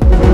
news.